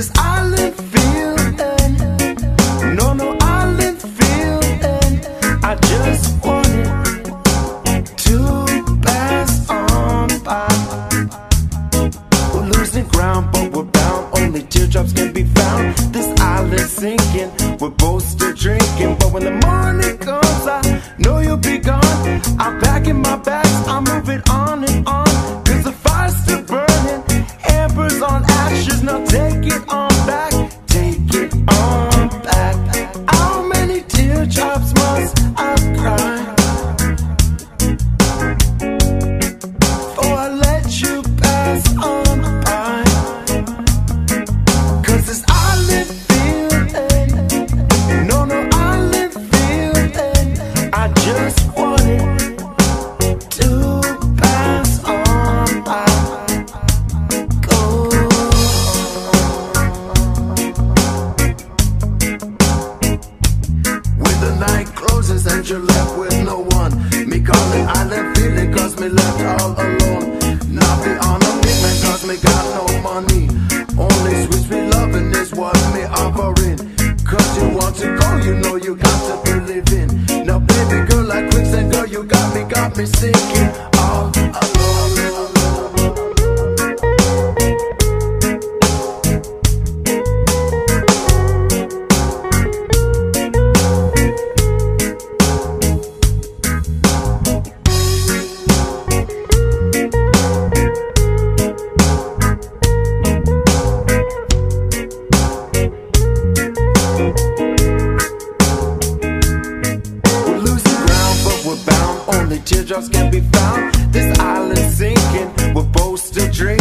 This island feeling. No, no island feeling. I just wanted to pass on by. We're losing ground, but we're bound. Only teardrops can be found. This island sinking. We're both still drinking, but when the morning comes, I know you'll be gone. I'm packing my bags. I'm moving on and on. On not take it on you're left with no one, me call it island feeling cause me left all alone. Not be on a big man cause me got no money. Only switch me loving is what me offering. Cause you want to go, you know you got to be living. Now baby girl like quicksand girl, you got me, got me sinking just can't be found. This island sinking, we're both still drinking.